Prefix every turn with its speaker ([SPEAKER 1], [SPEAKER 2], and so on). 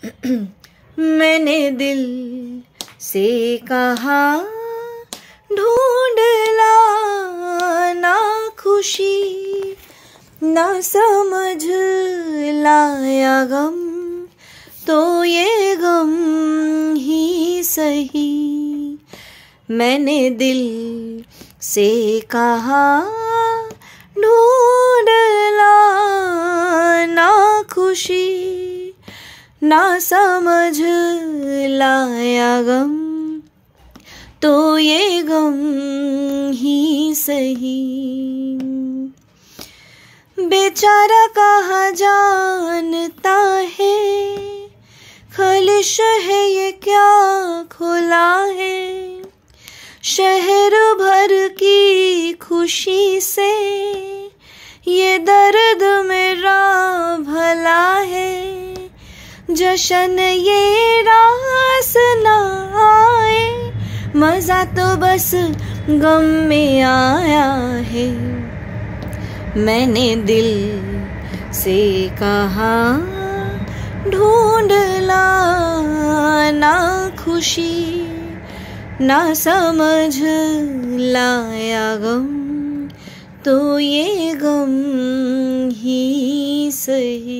[SPEAKER 1] मैंने दिल से कहा, ढूंढ ला ना खुशी, ना समझ लाया गम तो ये गम ही सही। मैंने दिल से कहा, ढूंढ ला ना खुशी ना समझ लाया गम तो ये गम ही सही। बेचारा कहा जानता है, खलिश है ये क्या खुला है? शहर भर की खुशी से ये दर्द जशन ये रास ना आए। मज़ा तो बस गम में आया है। मैंने दिल से कहा, ढूंढ ला ना खुशी, ना समझ लाया गम। तो ये गम ही सही।